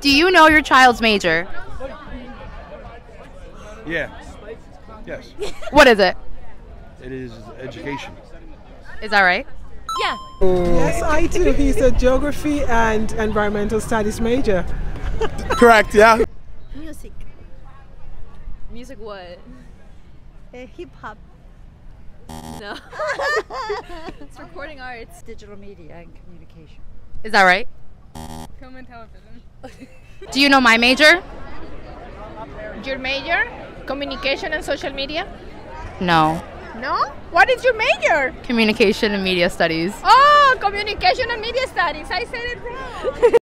Do you know your child's major? Yeah. Yes. What is it? It is education. Is that right? Yeah. Yes, I do. He's a geography and environmental studies major. Correct. Yeah. Music, Music what? uh, hip hop, No. it's recording arts. digital media and communication. Is that right? Film and television. Do you know my major? Your major? Communication and social media? No. No? What is your major? Communication and media studies. Oh, communication and media studies. I said it wrong.